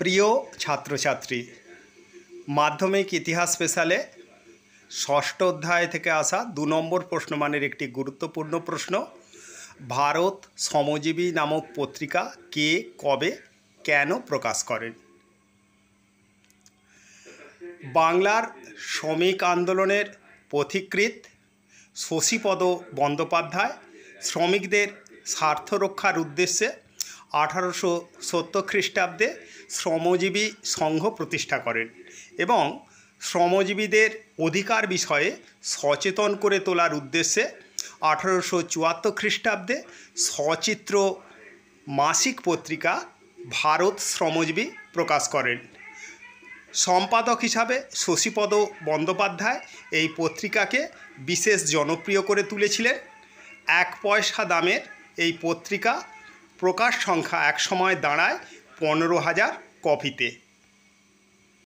প্রিয় ছাত্রছাত্রী, মাধ্যমিক ইতিহাস স্পেশালে ষষ্ঠ অধ্যায় থেকে আসা দু নম্বর প্রশ্নমানের একটি গুরুত্বপূর্ণ প্রশ্ন, ভারত শ্রমজীবী নামক পত্রিকা কে কবে কেন প্রকাশ করেন? বাংলার শ্রমিক আন্দোলনের পথিকৃৎ শশীপদ বন্দ্যোপাধ্যায়, শ্রমিকদের স্বার্থ রক্ষার উদ্দেশ্যে আঠারোশো সত্তর খ্রিস্টাব্দে শ্রমজীবী সংঘ প্রতিষ্ঠা করেন এবং শ্রমজীবীদের অধিকার বিষয়ে সচেতন করে তোলার উদ্দেশ্যে আঠারোশো চুয়াত্তর খ্রিস্টাব্দে সচিত্র মাসিক পত্রিকা ভারত শ্রমজীবী প্রকাশ করেন। সম্পাদক হিসাবে শশীপদ বন্দ্যোপাধ্যায় এই পত্রিকাকে বিশেষ জনপ্রিয় করে তুলেছিলেন। এক পয়সা দামের এই পত্রিকা প্রকাশ সংখ্যা এক সময় দাঁড়ায় পনেরো হাজার কপিতে।